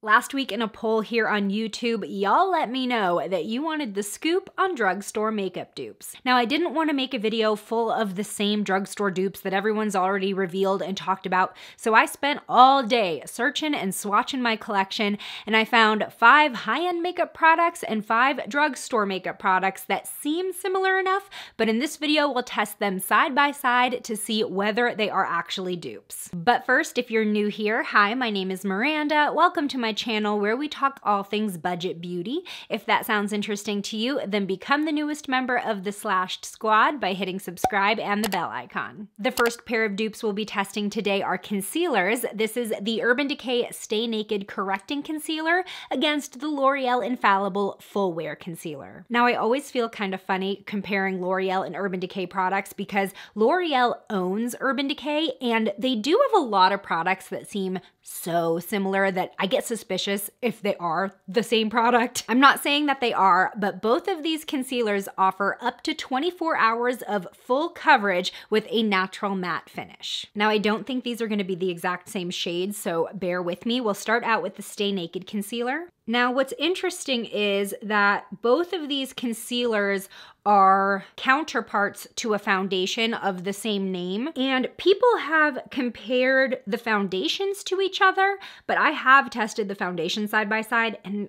Last week in a poll here on YouTube, y'all let me know that you wanted the scoop on drugstore makeup dupes. Now, I didn't want to make a video full of the same drugstore dupes that everyone's already revealed and talked about, so I spent all day searching and swatching my collection, and I found five high-end makeup products and five drugstore makeup products that seem similar enough, but in this video, we'll test them side by side to see whether they are actually dupes. But first, if you're new here, hi, my name is Miranda. Welcome to my my channel where we talk all things budget beauty. If that sounds interesting to you, then become the newest member of the Slashed Squad by hitting subscribe and the bell icon. The first pair of dupes we'll be testing today are concealers. This is the Urban Decay Stay Naked Correcting Concealer against the L'Oreal Infallible Full Wear Concealer. Now, I always feel kind of funny comparing L'Oreal and Urban Decay products because L'Oreal owns Urban Decay and they do have a lot of products that seem so similar that I get suspicious if they are the same product. I'm not saying that they are, but both of these concealers offer up to 24 hours of full coverage with a natural matte finish. Now, I don't think these are gonna be the exact same shades, so bear with me. We'll start out with the Stay Naked Concealer. Now, what's interesting is that both of these concealers are counterparts to a foundation of the same name. And people have compared the foundations to each other, but I have tested the foundation side by side and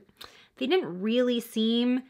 they didn't really seem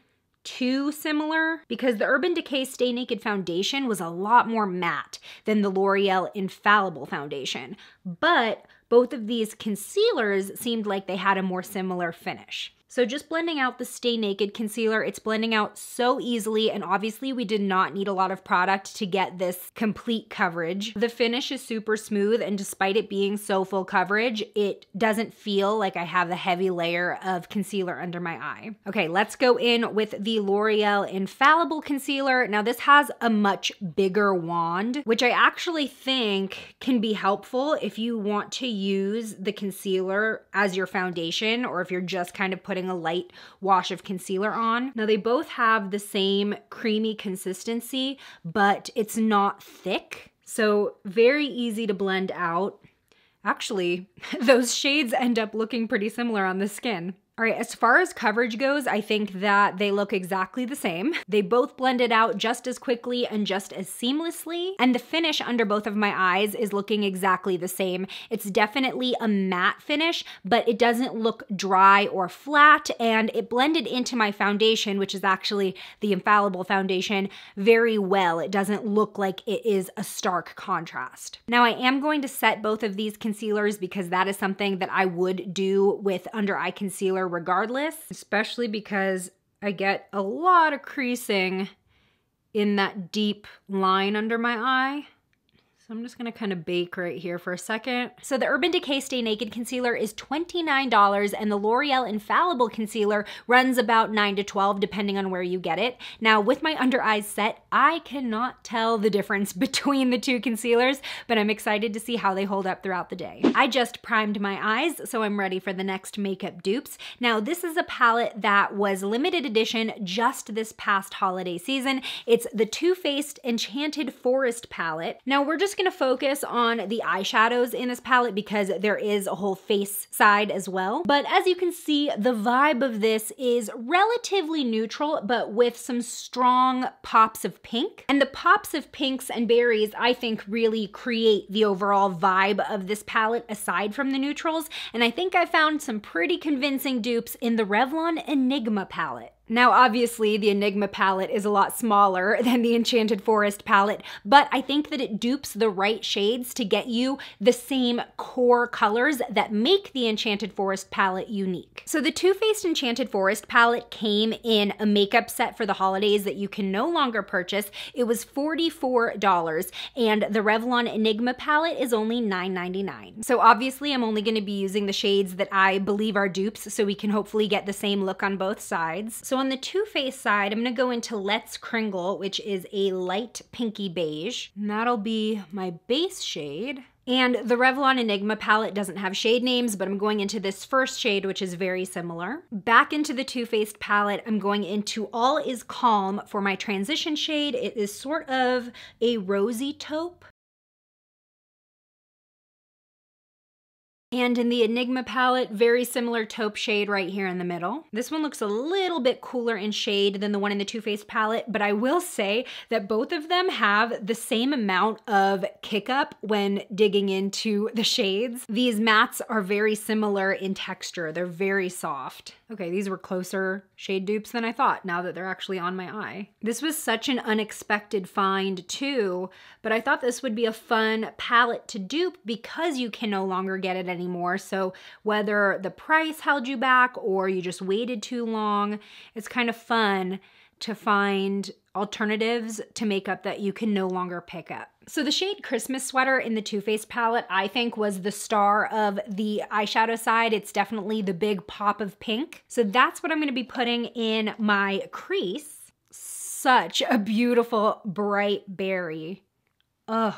too similar because the Urban Decay Stay Naked foundation was a lot more matte than the L'Oreal Infallible foundation. But both of these concealers seemed like they had a more similar finish. So just blending out the Stay Naked concealer, it's blending out so easily and obviously we did not need a lot of product to get this complete coverage. The finish is super smooth and despite it being so full coverage, it doesn't feel like I have a heavy layer of concealer under my eye. Okay, let's go in with the L'Oreal Infallible Concealer. Now this has a much bigger wand, which I actually think can be helpful if you want to use the concealer as your foundation or if you're just kind of putting putting a light wash of concealer on. Now they both have the same creamy consistency, but it's not thick. So very easy to blend out. Actually, those shades end up looking pretty similar on the skin. All right, as far as coverage goes, I think that they look exactly the same. They both blended out just as quickly and just as seamlessly. And the finish under both of my eyes is looking exactly the same. It's definitely a matte finish, but it doesn't look dry or flat. And it blended into my foundation, which is actually the Infallible foundation, very well. It doesn't look like it is a stark contrast. Now, I am going to set both of these concealers because that is something that I would do with under eye concealer regardless, especially because I get a lot of creasing in that deep line under my eye. So I'm just gonna kind of bake right here for a second. So the Urban Decay Stay Naked Concealer is $29 and the L'Oreal Infallible Concealer runs about 9 to 12 depending on where you get it. Now with my under eyes set, I cannot tell the difference between the two concealers, but I'm excited to see how they hold up throughout the day. I just primed my eyes, so I'm ready for the next makeup dupes. Now this is a palette that was limited edition just this past holiday season. It's the Too Faced Enchanted Forest palette. Now we're just gonna focus on the eyeshadows in this palette because there is a whole face side as well. But as you can see, the vibe of this is relatively neutral, but with some strong pops of pink. And the pops of pinks and berries, I think, really create the overall vibe of this palette aside from the neutrals. And I think I found some pretty convincing dupes in the Revlon Enigma palette. Now, obviously, the Enigma palette is a lot smaller than the Enchanted Forest palette, but I think that it dupes the right shades to get you the same core colors that make the Enchanted Forest palette unique. So the Too Faced Enchanted Forest palette came in a makeup set for the holidays that you can no longer purchase. It was $44, and the Revlon Enigma palette is only $9.99. So obviously, I'm only gonna be using the shades that I believe are dupes so we can hopefully get the same look on both sides. So on the Too Faced side, I'm gonna go into Let's Kringle, which is a light pinky beige. And that'll be my base shade. And the Revlon Enigma palette doesn't have shade names, but I'm going into this first shade, which is very similar. Back into the Too Faced palette, I'm going into All Is Calm for my transition shade. It is sort of a rosy taupe. And in the Enigma palette, very similar taupe shade right here in the middle. This one looks a little bit cooler in shade than the one in the Too Faced palette, but I will say that both of them have the same amount of kick up when digging into the shades. These mattes are very similar in texture. They're very soft. Okay, these were closer shade dupes than I thought now that they're actually on my eye. This was such an unexpected find too, but I thought this would be a fun palette to dupe because you can no longer get it anymore. So whether the price held you back or you just waited too long, it's kind of fun to find alternatives to makeup that you can no longer pick up. So the shade Christmas Sweater in the Too Faced palette, I think was the star of the eyeshadow side. It's definitely the big pop of pink. So that's what I'm gonna be putting in my crease. Such a beautiful bright berry. Ugh.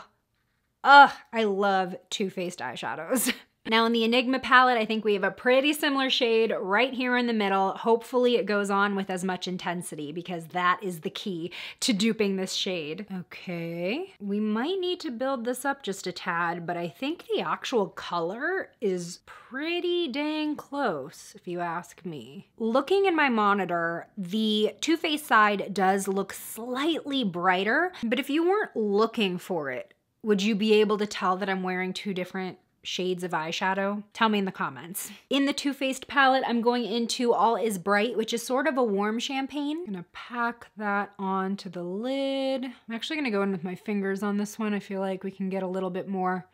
Ugh, I love Too Faced eyeshadows. Now in the Enigma palette, I think we have a pretty similar shade right here in the middle. Hopefully it goes on with as much intensity because that is the key to duping this shade. Okay, we might need to build this up just a tad, but I think the actual color is pretty dang close, if you ask me. Looking in my monitor, the Too Faced side does look slightly brighter, but if you weren't looking for it, would you be able to tell that I'm wearing two different shades of eyeshadow? Tell me in the comments. In the Too Faced palette, I'm going into All Is Bright, which is sort of a warm champagne. I'm gonna pack that onto the lid. I'm actually gonna go in with my fingers on this one. I feel like we can get a little bit more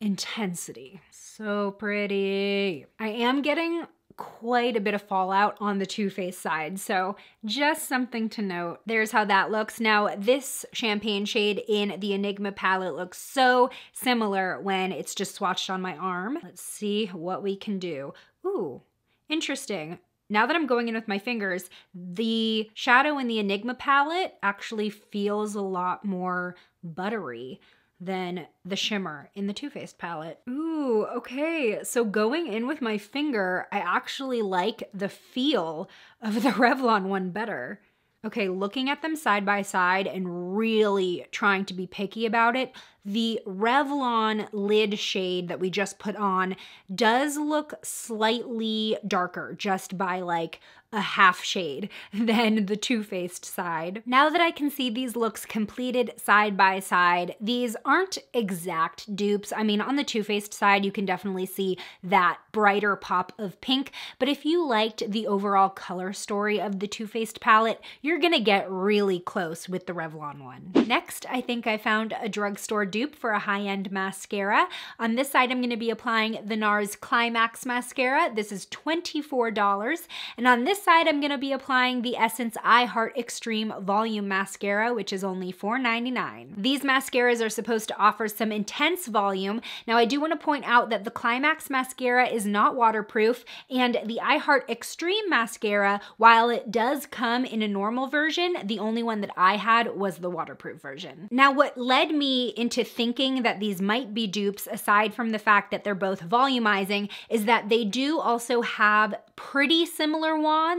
intensity. So pretty. I am getting quite a bit of fallout on the Too Faced side. So just something to note. There's how that looks. Now this champagne shade in the Enigma palette looks so similar when it's just swatched on my arm. Let's see what we can do. Ooh, interesting. Now that I'm going in with my fingers, the shadow in the Enigma palette actually feels a lot more buttery than the shimmer in the Too Faced palette. Ooh, okay. So going in with my finger, I actually like the feel of the Revlon one better. Okay, looking at them side by side and really trying to be picky about it, the Revlon lid shade that we just put on does look slightly darker just by like a half shade than the Too Faced side. Now that I can see these looks completed side by side, these aren't exact dupes. I mean, on the Too Faced side, you can definitely see that brighter pop of pink, but if you liked the overall color story of the Too Faced palette, you're gonna get really close with the Revlon one. Next, I think I found a drugstore dupe for a high-end mascara. On this side, I'm gonna be applying the NARS Climax Mascara. This is $24, and on this side, I'm gonna be applying the Essence I Heart Extreme Volume Mascara, which is only $4.99. These mascaras are supposed to offer some intense volume. Now, I do wanna point out that the Climax Mascara is not waterproof, and the I Heart Extreme Mascara, while it does come in a normal version, the only one that I had was the waterproof version. Now, what led me into thinking that these might be dupes, aside from the fact that they're both volumizing, is that they do also have pretty similar wands.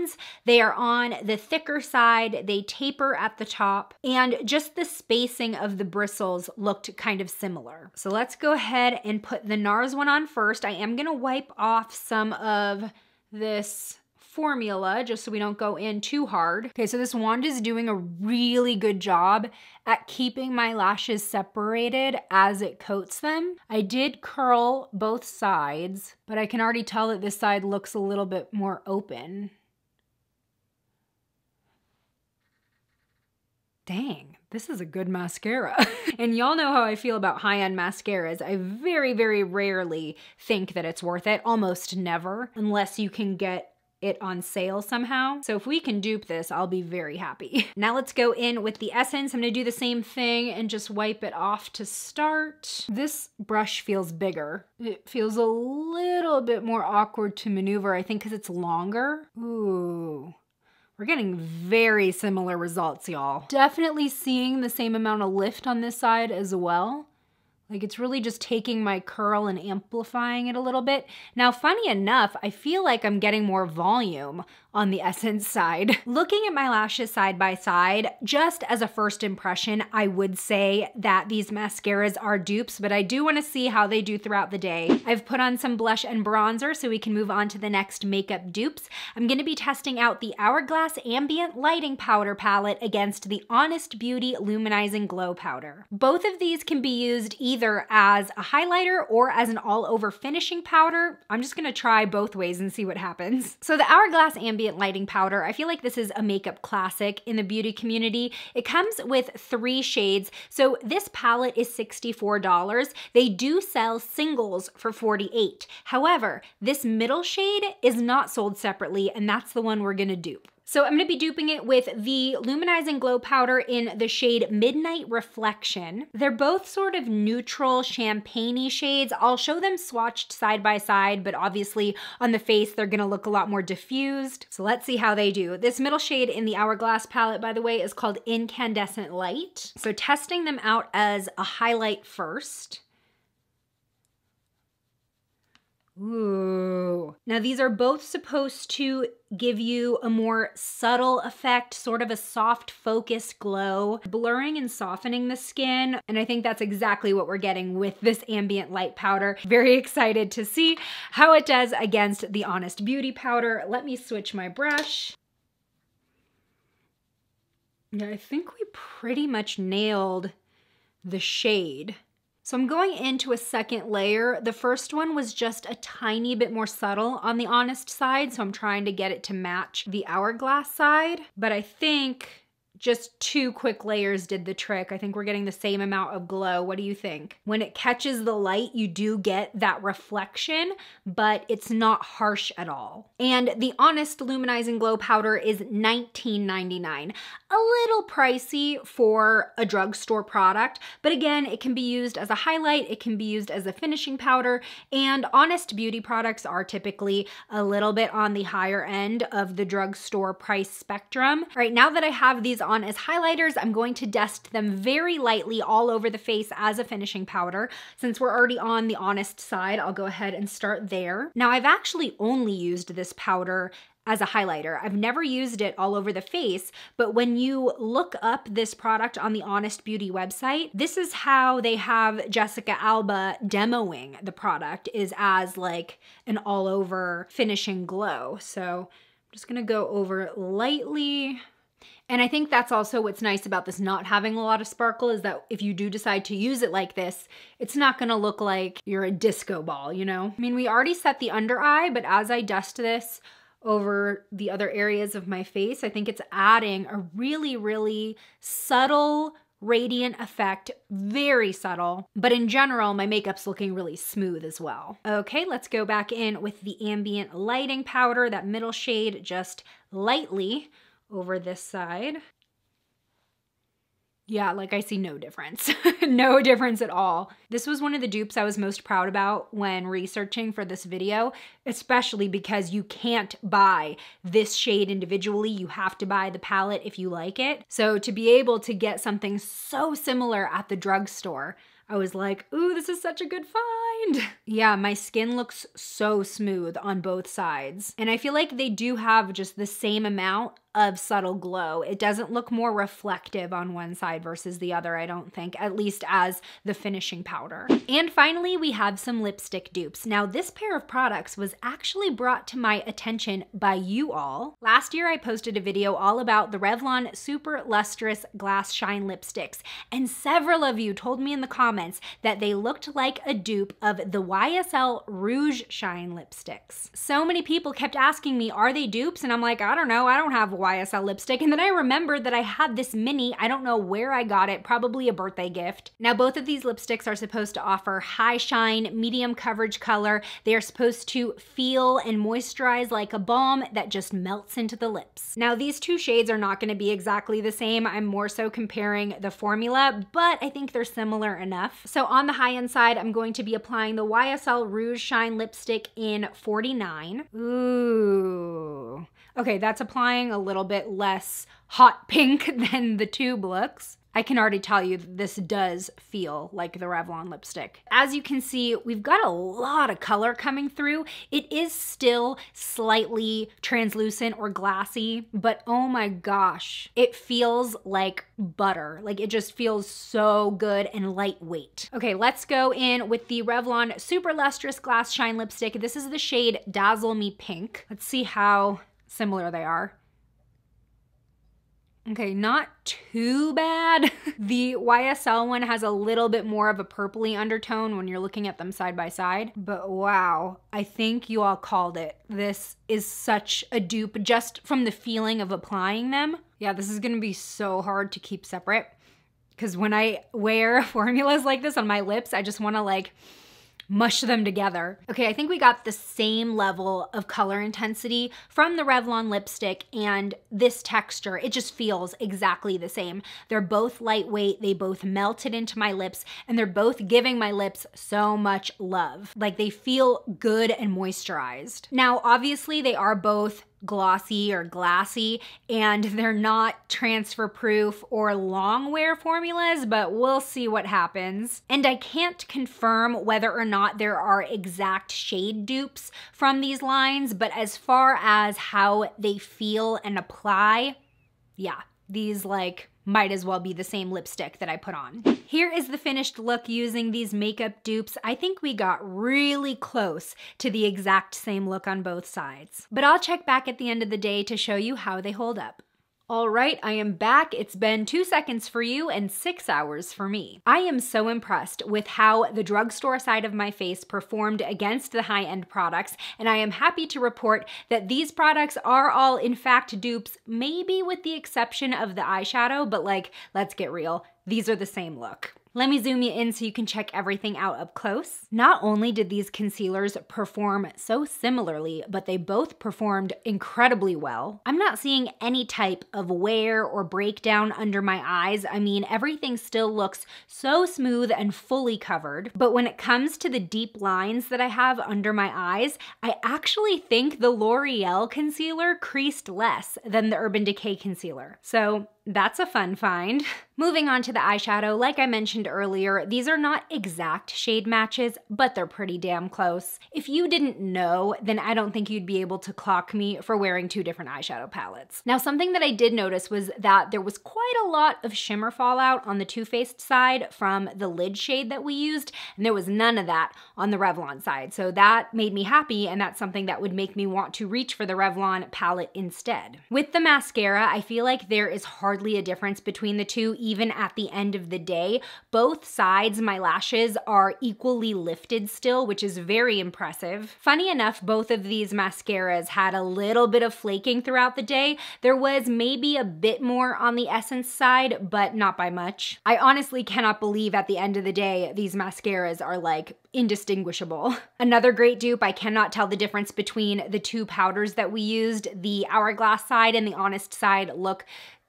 They are on the thicker side, they taper at the top, and just the spacing of the bristles looked kind of similar. So let's go ahead and put the NARS one on first. I am gonna wipe off some of this formula just so we don't go in too hard. Okay, so this wand is doing a really good job at keeping my lashes separated as it coats them. I did curl both sides, but I can already tell that this side looks a little bit more open. Dang, this is a good mascara. and y'all know how I feel about high-end mascaras. I very, very rarely think that it's worth it, almost never, unless you can get it on sale somehow. So if we can dupe this, I'll be very happy. now let's go in with the essence. I'm gonna do the same thing and just wipe it off to start. This brush feels bigger. It feels a little bit more awkward to maneuver, I think because it's longer. Ooh. We're getting very similar results, y'all. Definitely seeing the same amount of lift on this side as well. Like it's really just taking my curl and amplifying it a little bit. Now, funny enough, I feel like I'm getting more volume on the Essence side. Looking at my lashes side by side, just as a first impression, I would say that these mascaras are dupes, but I do wanna see how they do throughout the day. I've put on some blush and bronzer so we can move on to the next makeup dupes. I'm gonna be testing out the Hourglass Ambient Lighting Powder Palette against the Honest Beauty Luminizing Glow Powder. Both of these can be used either as a highlighter or as an all-over finishing powder. I'm just gonna try both ways and see what happens. So the Hourglass Ambient ambient lighting powder. I feel like this is a makeup classic in the beauty community. It comes with three shades. So this palette is $64. They do sell singles for 48. However, this middle shade is not sold separately and that's the one we're gonna dupe. So I'm gonna be duping it with the Luminizing Glow Powder in the shade Midnight Reflection. They're both sort of neutral champagne shades. I'll show them swatched side by side, but obviously on the face, they're gonna look a lot more diffused. So let's see how they do. This middle shade in the Hourglass palette, by the way, is called Incandescent Light. So testing them out as a highlight first. Ooh. Now these are both supposed to give you a more subtle effect, sort of a soft focus glow, blurring and softening the skin. And I think that's exactly what we're getting with this ambient light powder. Very excited to see how it does against the Honest Beauty powder. Let me switch my brush. Yeah, I think we pretty much nailed the shade. So I'm going into a second layer. The first one was just a tiny bit more subtle on the honest side, so I'm trying to get it to match the hourglass side. But I think just two quick layers did the trick. I think we're getting the same amount of glow. What do you think? When it catches the light, you do get that reflection, but it's not harsh at all. And the Honest Luminizing Glow Powder is $19.99. A little pricey for a drugstore product, but again, it can be used as a highlight, it can be used as a finishing powder, and Honest Beauty products are typically a little bit on the higher end of the drugstore price spectrum. All right, now that I have these on on as highlighters. I'm going to dust them very lightly all over the face as a finishing powder. Since we're already on the honest side, I'll go ahead and start there. Now I've actually only used this powder as a highlighter. I've never used it all over the face, but when you look up this product on the Honest Beauty website, this is how they have Jessica Alba demoing the product is as like an all over finishing glow. So I'm just gonna go over lightly and I think that's also what's nice about this not having a lot of sparkle is that if you do decide to use it like this, it's not gonna look like you're a disco ball, you know? I mean, we already set the under eye, but as I dust this over the other areas of my face, I think it's adding a really, really subtle, radiant effect, very subtle, but in general, my makeup's looking really smooth as well. Okay, let's go back in with the ambient lighting powder, that middle shade, just lightly over this side. Yeah, like I see no difference. no difference at all. This was one of the dupes I was most proud about when researching for this video, especially because you can't buy this shade individually. You have to buy the palette if you like it. So to be able to get something so similar at the drugstore, I was like, ooh, this is such a good find. Yeah, my skin looks so smooth on both sides. And I feel like they do have just the same amount of subtle glow. It doesn't look more reflective on one side versus the other, I don't think, at least as the finishing powder. And finally, we have some lipstick dupes. Now, this pair of products was actually brought to my attention by you all. Last year, I posted a video all about the Revlon Super Lustrous Glass Shine lipsticks, and several of you told me in the comments that they looked like a dupe of the YSL Rouge Shine lipsticks. So many people kept asking me, are they dupes? And I'm like, I don't know, I don't have YSL lipstick. And then I remembered that I had this mini. I don't know where I got it, probably a birthday gift. Now, both of these lipsticks are supposed to offer high shine, medium coverage color. They are supposed to feel and moisturize like a balm that just melts into the lips. Now, these two shades are not gonna be exactly the same. I'm more so comparing the formula, but I think they're similar enough. So on the high end side, I'm going to be applying the YSL Rouge Shine Lipstick in 49. Ooh. Okay, that's applying a little bit less hot pink than the tube looks. I can already tell you this does feel like the Revlon lipstick. As you can see, we've got a lot of color coming through. It is still slightly translucent or glassy, but oh my gosh, it feels like butter. Like it just feels so good and lightweight. Okay, let's go in with the Revlon Super Lustrous Glass Shine Lipstick. This is the shade Dazzle Me Pink. Let's see how similar they are. Okay, not too bad. the YSL one has a little bit more of a purpley undertone when you're looking at them side by side. But wow, I think you all called it. This is such a dupe just from the feeling of applying them. Yeah, this is gonna be so hard to keep separate. Because when I wear formulas like this on my lips, I just wanna like mush them together. Okay, I think we got the same level of color intensity from the Revlon lipstick and this texture. It just feels exactly the same. They're both lightweight, they both melted into my lips, and they're both giving my lips so much love. Like they feel good and moisturized. Now, obviously they are both glossy or glassy and they're not transfer proof or long wear formulas, but we'll see what happens. And I can't confirm whether or not there are exact shade dupes from these lines, but as far as how they feel and apply, yeah, these like might as well be the same lipstick that I put on. Here is the finished look using these makeup dupes. I think we got really close to the exact same look on both sides. But I'll check back at the end of the day to show you how they hold up. All right, I am back. It's been two seconds for you and six hours for me. I am so impressed with how the drugstore side of my face performed against the high-end products, and I am happy to report that these products are all in fact dupes, maybe with the exception of the eyeshadow, but like, let's get real, these are the same look. Let me zoom you in so you can check everything out up close. Not only did these concealers perform so similarly, but they both performed incredibly well. I'm not seeing any type of wear or breakdown under my eyes. I mean, everything still looks so smooth and fully covered. But when it comes to the deep lines that I have under my eyes, I actually think the L'Oreal concealer creased less than the Urban Decay concealer. So that's a fun find. Moving on to the eyeshadow, like I mentioned earlier, these are not exact shade matches, but they're pretty damn close. If you didn't know, then I don't think you'd be able to clock me for wearing two different eyeshadow palettes. Now, something that I did notice was that there was quite a lot of shimmer fallout on the Too Faced side from the lid shade that we used, and there was none of that on the Revlon side. So that made me happy, and that's something that would make me want to reach for the Revlon palette instead. With the mascara, I feel like there is hard hardly a difference between the two, even at the end of the day. Both sides, my lashes are equally lifted still, which is very impressive. Funny enough, both of these mascaras had a little bit of flaking throughout the day. There was maybe a bit more on the Essence side, but not by much. I honestly cannot believe at the end of the day, these mascaras are like indistinguishable. Another great dupe, I cannot tell the difference between the two powders that we used. The Hourglass side and the Honest side look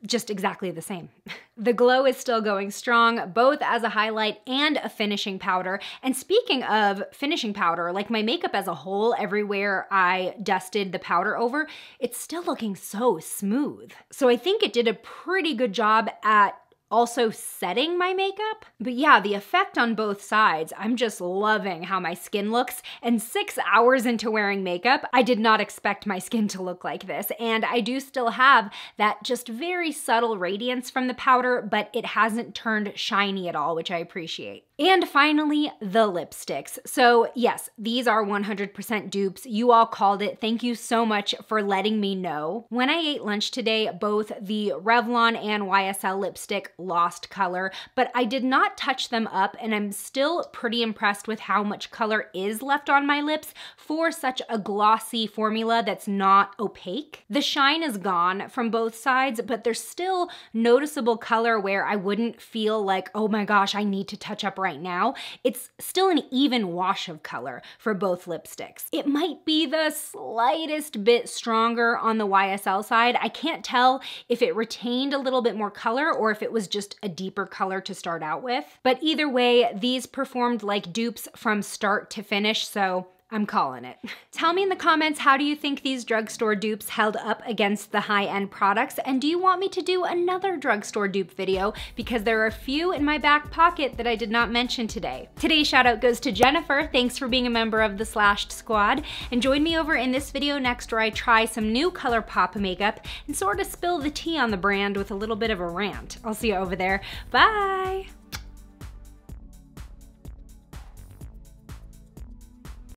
just exactly the same. The glow is still going strong, both as a highlight and a finishing powder. And speaking of finishing powder, like my makeup as a whole, everywhere I dusted the powder over, it's still looking so smooth. So I think it did a pretty good job at also setting my makeup. But yeah, the effect on both sides, I'm just loving how my skin looks. And six hours into wearing makeup, I did not expect my skin to look like this. And I do still have that just very subtle radiance from the powder, but it hasn't turned shiny at all, which I appreciate. And finally, the lipsticks. So yes, these are 100% dupes. You all called it. Thank you so much for letting me know. When I ate lunch today, both the Revlon and YSL lipstick lost color, but I did not touch them up and I'm still pretty impressed with how much color is left on my lips for such a glossy formula that's not opaque. The shine is gone from both sides, but there's still noticeable color where I wouldn't feel like, oh my gosh, I need to touch up right now, it's still an even wash of color for both lipsticks. It might be the slightest bit stronger on the YSL side. I can't tell if it retained a little bit more color or if it was just a deeper color to start out with. But either way, these performed like dupes from start to finish, so I'm calling it. Tell me in the comments how do you think these drugstore dupes held up against the high-end products and do you want me to do another drugstore dupe video because there are a few in my back pocket that I did not mention today. Today's shout out goes to Jennifer. Thanks for being a member of the Slashed Squad and join me over in this video next where I try some new ColourPop makeup and sort of spill the tea on the brand with a little bit of a rant. I'll see you over there. Bye!